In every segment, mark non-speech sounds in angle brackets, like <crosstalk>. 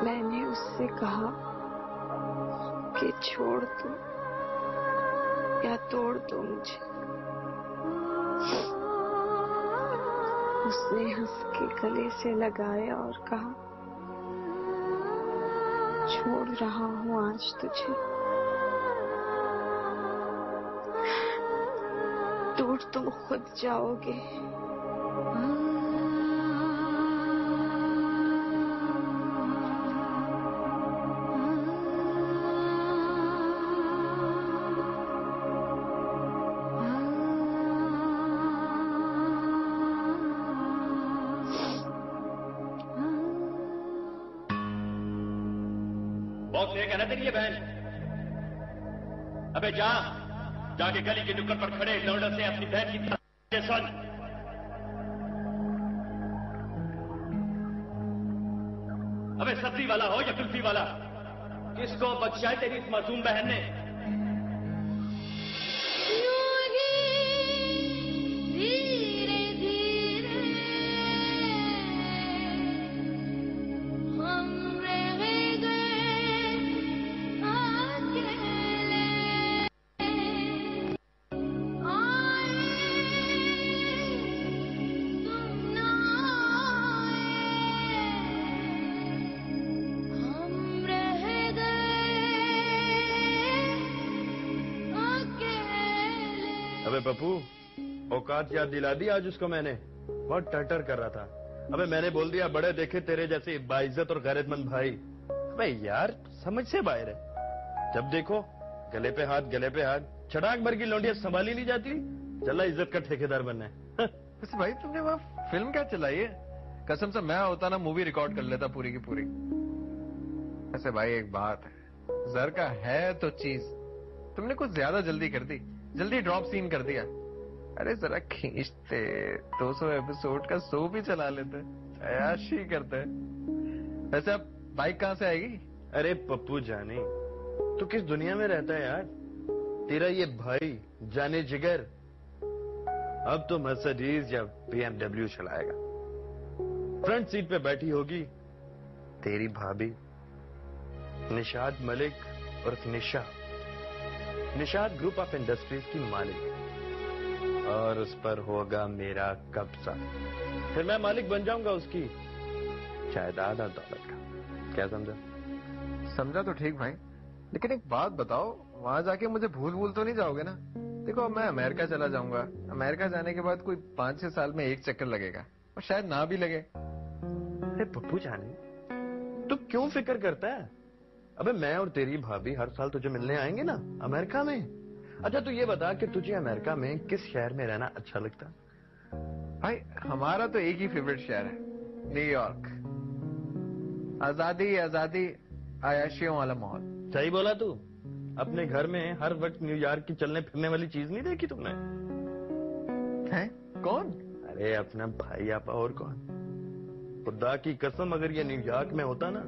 उससे कहा कि छोड़ दो या तोड़ दो मुझे। उसने हंस के गले से लगाया और कहा, छोड़ रहा हूँ आज तुझे। दूर तुम खुद जाओगे। बहुत कहना तेरी बहन। अबे जा, जाके गली के नुक्कड़ पर खड़े लौंडे से अपनी बहन की के सुन। अबे सब्ज़ी वाला हो या कुल्फी वाला? किसको बख्शा है तेरी इस मासूम बहन ने? अबे पप्पू, औकात याद दिला दी आज उसको मैंने। बहुत टटर कर रहा था। अबे मैंने बोल दिया, बड़े देखे तेरे जैसे बाइज्जत और गैरतमंद भाई। अबे यार, समझ से बाहर है। जब देखो, गले पे हाथ, गले पे हाथ चटाक भर की लौंडिया संभाली नहीं जाती। चला इज़्ज़त का ठेकेदार बनना है। <laughs> भाई, तुमने वहाँ फ़िल्म क्या चलाई है? कसम से मैं होता ना मूवी रिकॉर्ड कर लेता पूरी की पूरी। वैसे भाई, एक बात है। जर का है तो चीज़। तुमने कुछ ज़्यादा जल्दी कर दी। जल्दी ड्रॉप सीन कर दिया। अरे जरा खींचते 200 एपिसोड का शो भी चला लेते। अयाशी करते। वैसे अब बाइक कहाँ से आएगी? अरे पप्पू जाने। तू किस दुनिया में रहता है यार? तेरा ये भाई जाने जिगर। अब तो मर्सिडीज या बीएमडब्ल्यू चलाएगा। फ्रंट सीट पे बैठी होगी। तेरी भाभी निशाद मलिक और Nisha. Nishad group of industries की मालिक और उस पर होगा मेरा कब्जा। फिर मैं मालिक बन जाऊँगा उसकी जायदाद और दौलत का। क्या समझा? समझा तो ठीक भाई। लेकिन एक बात बताओ वहाँ जाके मुझे भूल भूल तो नहीं जाओगे ना? देखो मैं अमेरिका चला जाऊँगा। अमेरिका जाने के बाद कोई पाँच छह साल में एक चक्कर लगेगा। और शायद ना भी लगे। अरे पप्पू जाने। तू क्यों फ़िक्र करता है? अबे मैं और तेरी भाभी हर साल तुझे मिलने आएँगे ना अमेरिका में। अच्छा तू ये बता कि तुझे अमेरिका में किस शहर में रहना अच्छा लगता? भाई हमारा तो एक ही फेवरेट शहर है न्यूयॉर्क आज़ादी आज़ादी आयाशियों वाला माहौल। सही बोला तू। अपने घर में हर वक्त न्यूयॉर्क की चलने फिरने वाली चीज़ नहीं देखी तुमने? है? कौन? अरे अपना भाई आपा और कौन? खुदा की कसम अगर ये न्यूयॉर्क में होता ना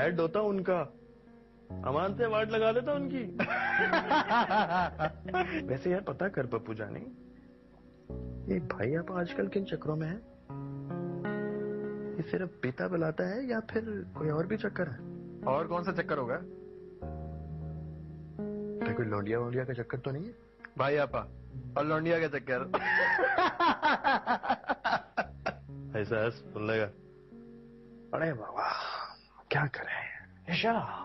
हेड होता उनका। अमान से वार्ड लगा देता उनकी। <laughs> वैसे यार पता कर पप्पू जाने ये भाई आप आजकल किन चक्रों में है? ये सिर्फ़ पीता बुलाता है या फिर कोई और भी चक्कर है? और कौन सा चक्कर होगा? क्या कोई लौंडिया वोंडिया का चक्कर तो नहीं है? भाई आपा और लौंडिया का चक्कर। <laughs> ऐसा सुन लेगा। अरे बाबा क्या करें? इशारा